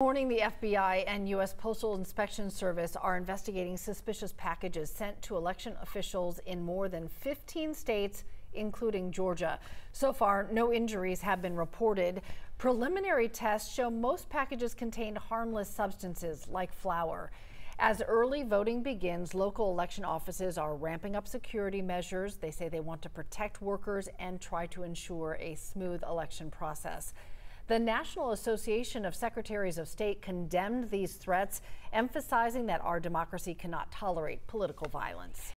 Morning, the FBI and U.S. Postal Inspection Service are investigating suspicious packages sent to election officials in more than 15 states, including Georgia. So far, no injuries have been reported. Preliminary tests show most packages contained harmless substances like flour. As early voting begins, local election offices are ramping up security measures. They say they want to protect workers and try to ensure a smooth election process. The National Association of Secretaries of State condemned these threats, emphasizing that our democracy cannot tolerate political violence.